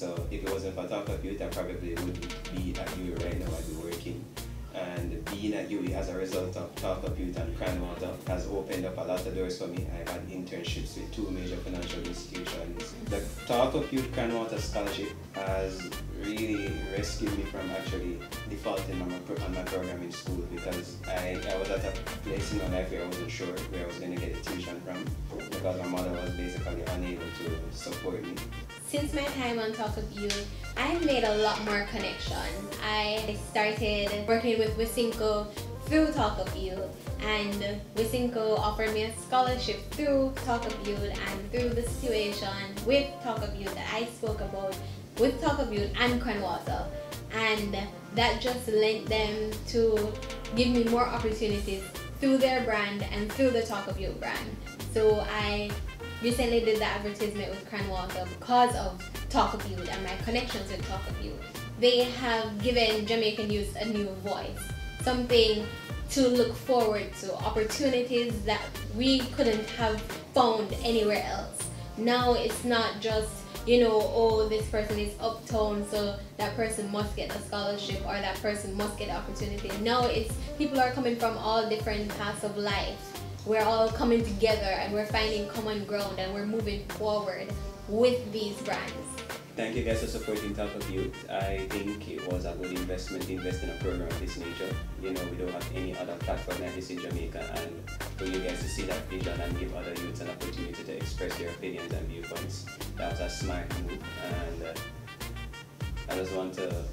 So if it wasn't for Talk Up Yout, I probably wouldn't be at UWI right now. I'd be working. And being at UWI as a result of Talk Up Yout and CranWATA has opened up a lot of doors for me. I've had internships with two major financial institutions. The Talk Up Yout CranWATA Scholarship has really rescued me from actually defaulting on my, on my program in school because I, I was at a place in my life where I wasn't sure where I was going to get a tuition from because my mother was basically unable to support me. Since my time on Talk Up Yout, I've made a lot more connections. I started working with Wisynco through Talk Up Yout and Wisynco offered me a scholarship through Talk Up Yout and through the situation with Talk Up Yout that I spoke about with Talk Up Yout and CranWATA and that just lent them to give me more opportunities through their brand and through the Talk Up Yout brand. So I recently did the advertisement with CranWATA because of Talk Up Yout and my connections with Talk Up Yout. They have given Jamaican youth a new voice, something to look forward to, opportunities that we couldn't have found anywhere else. Now it's not just you know, oh, this person is uptown, so that person must get a scholarship or that person must get an opportunity. No, it's people are coming from all different paths of life. We're all coming together and we're finding common ground and we're moving forward with these brands. Thank you guys for supporting Talk Up Yout. I think it was a good investment to invest in a program of this nature. You know, we don't have any other platform like this in Jamaica and for you guys to see that vision and give other youths an opportunity to express their opinions and viewpoints. That was a smart move and uh, I just want to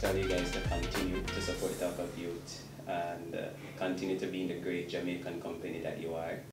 tell you guys to continue to support Talk Up Yout and continue to be in the great Jamaican company that you are.